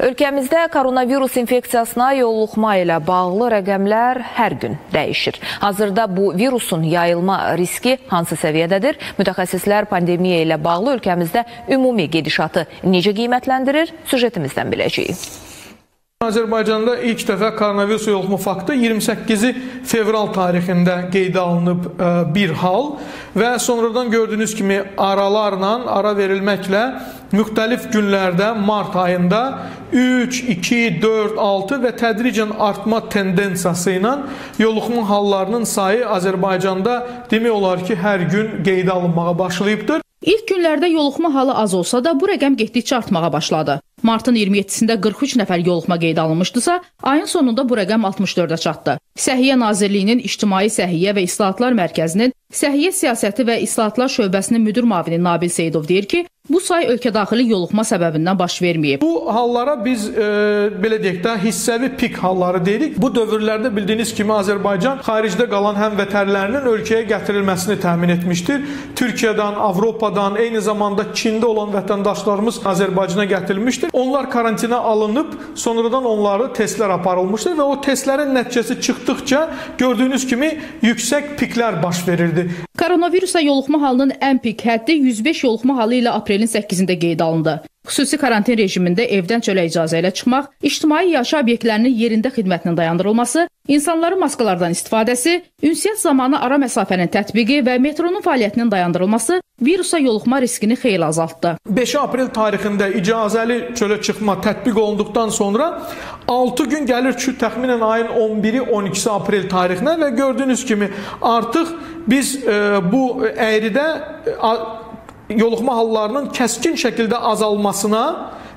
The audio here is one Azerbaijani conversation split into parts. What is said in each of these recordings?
Ölkəmizdə koronavirus infeksiyasına yolluqma ilə bağlı rəqəmlər hər gün dəyişir. Hazırda bu virusun yayılma riski hansı səviyyədədir? Mütəxəssislər pandemiya ilə bağlı ölkəmizdə ümumi gedişatı necə qiymətləndirir? Süjetimizdən biləcəyik. Azərbaycanda ilk dəfə koronavirus yoluxma faktı 28 fevral tarixində qeydə alınıb ə, bir hal və sonradan gördüyünüz kimi aralarla, ara verilməklə müxtəlif günlərdə mart ayında 3, 2, 4, 6 və tədricən artma tendensiyası ilə yoluxma hallarının sayı Azərbaycanda demək olar ki, hər gün qeydə alınmağa başlayıbdır. İlk günlərdə yoluxma halı az olsa da bu rəqəm getdikcə artmağa başladı. Martın 27-sində 43 nəfər yoluxma qeydə alınmışdısa, ayın sonunda bu rəqəm 64-ə çatdı. Səhiyyə Nazirliyinin İctimai Səhiyyə və İslahatlar Mərkəzinin Səhiyyə Siyasəti və İslahatlar şöbəsinin müdir müavini Nabil Seyidov deyir ki, bu say ölkə daxili yoluxma səbəbindən baş verməyib. Bu hallara biz e, belə deyək də hissəvi pik halları deyirik. Bu dövrlərdə bildiyiniz kimi Azərbaycan xaricdə qalan həmvətənlərinin ölkəyə gətirilməsini təmin etmişdir. Türkiyədən, Avropadan, eyni zamanda Çində olan vətəndaşlarımız Azərbaycana gətirilmişdir. Onlar karantinə alınıb, sonradan onları testlər aparılmışdır və o testlərin nəticəsi çıxdıqca gördüyünüz kimi yüksək piklər baş verirdi. Koronavirusa yoluxma halının ən pik həddi 105 yoluxma halı ilə aprelin 8-də qeydə alındı. Xüsusi karantin rejimində evdən çölə icazə ilə çıxmaq, ictimai yaşayış obyektlərinin yerində xidmətinin dayandırılması, insanların maskalardan istifadəsi, ünsiyyət zamanı ara məsafənin tətbiqi və metronun fəaliyyətinin dayandırılması virusa yoluxma riskini xeyli azaltdı. 5 aprel tarixində icazəli çölə çıxma tətbiq olunduqdan sonra 6 gün gəlir ki, təxminən ayın 11-i 12-si aprel tarixinə və gördüyünüz kimi artıq biz e, bu əyridə e, yoluxma hallarının kəskin şəkildə azalmasına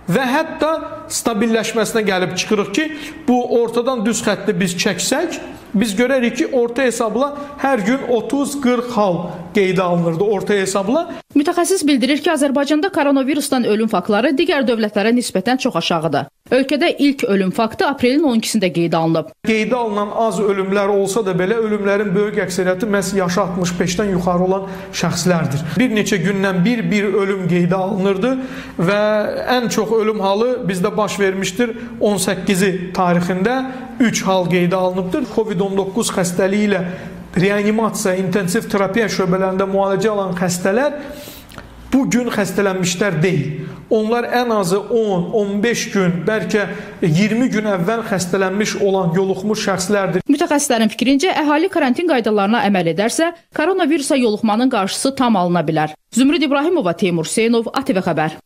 və hətta stabilləşməsinə gəlib çıxırıq ki, bu ortadan düz xətti biz çəksək, biz görərik ki, orta hesabla hər gün 30-40 hal qeydə alınırdı orta hesabla. Mütəxəssis bildirir ki, Azərbaycanda koronavirusdan ölüm faktları digər dövlətlərə nisbətən çox aşağıdır. Ölkədə ilk ölüm faktı aprelin 12-sində qeydə alınıb. Qeydə alınan az ölümlər olsa da belə ölümlərin böyük əksəriyyəti məhz yaşı 65-dən yuxarı olan şəxslərdir. Bir neçə gündən bir-bir ölüm qeydə alınırdı və ən çox ölüm halı bizdə baş vermişdir 18-i tarixində 3 hal qeydə alınıbdır. COVID-19 xəstəliyi ilə reanimasiya, intensiv terapiya şöbələrində müalicə alan xəstələr bu gün xəstələnmişlər deyil. Onlar ən azı 10, 15 gün, bəlkə 20 gün əvvəl xəstələnmiş olan yoluxmuş şəxslərdir. Mütəxəssislərin fikrincə, əhali karantin qaydalarına əməl edərsə, koronavirusa yoluxmanın qarşısı tam alına bilər. Zümrüd İbrahimova, Teymur Hüseynov, ATV xəbər.